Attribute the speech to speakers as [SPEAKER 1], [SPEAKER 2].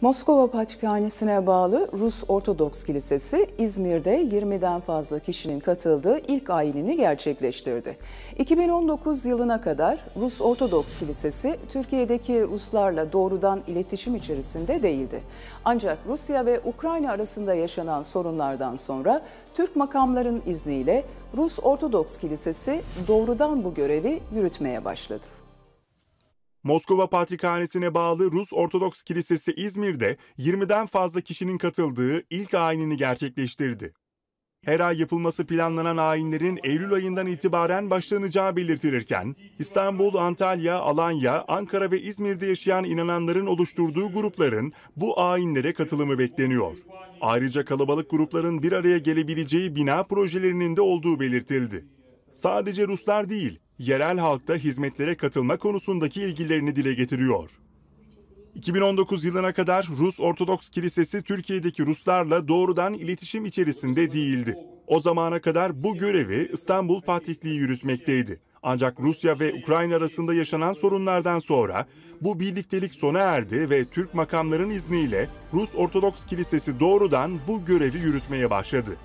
[SPEAKER 1] Moskova Patrikhanesi'ne bağlı Rus Ortodoks Kilisesi İzmir'de 20'den fazla kişinin katıldığı ilk ayinini gerçekleştirdi. 2019 yılına kadar Rus Ortodoks Kilisesi Türkiye'deki Ruslarla doğrudan iletişim içerisinde değildi. Ancak Rusya ve Ukrayna arasında yaşanan sorunlardan sonra Türk makamların izniyle Rus Ortodoks Kilisesi doğrudan bu görevi yürütmeye başladı.
[SPEAKER 2] Moskova Patrikhanesi'ne bağlı Rus Ortodoks Kilisesi İzmir'de 20'den fazla kişinin katıldığı ilk ayinini gerçekleştirdi. Her ay yapılması planlanan ayinlerin Eylül ayından itibaren başlanacağı belirtilirken, İstanbul, Antalya, Alanya, Ankara ve İzmir'de yaşayan inananların oluşturduğu grupların bu ayinlere katılımı bekleniyor. Ayrıca kalabalık grupların bir araya gelebileceği bina projelerinin de olduğu belirtildi. Sadece Ruslar değil, yerel halkta hizmetlere katılma konusundaki ilgilerini dile getiriyor. 2019 yılına kadar Rus Ortodoks Kilisesi Türkiye'deki Ruslarla doğrudan iletişim içerisinde değildi. O zamana kadar bu görevi İstanbul Patrikliği yürütmekteydi. Ancak Rusya ve Ukrayna arasında yaşanan sorunlardan sonra bu birliktelik sona erdi ve Türk makamların izniyle Rus Ortodoks Kilisesi doğrudan bu görevi yürütmeye başladı.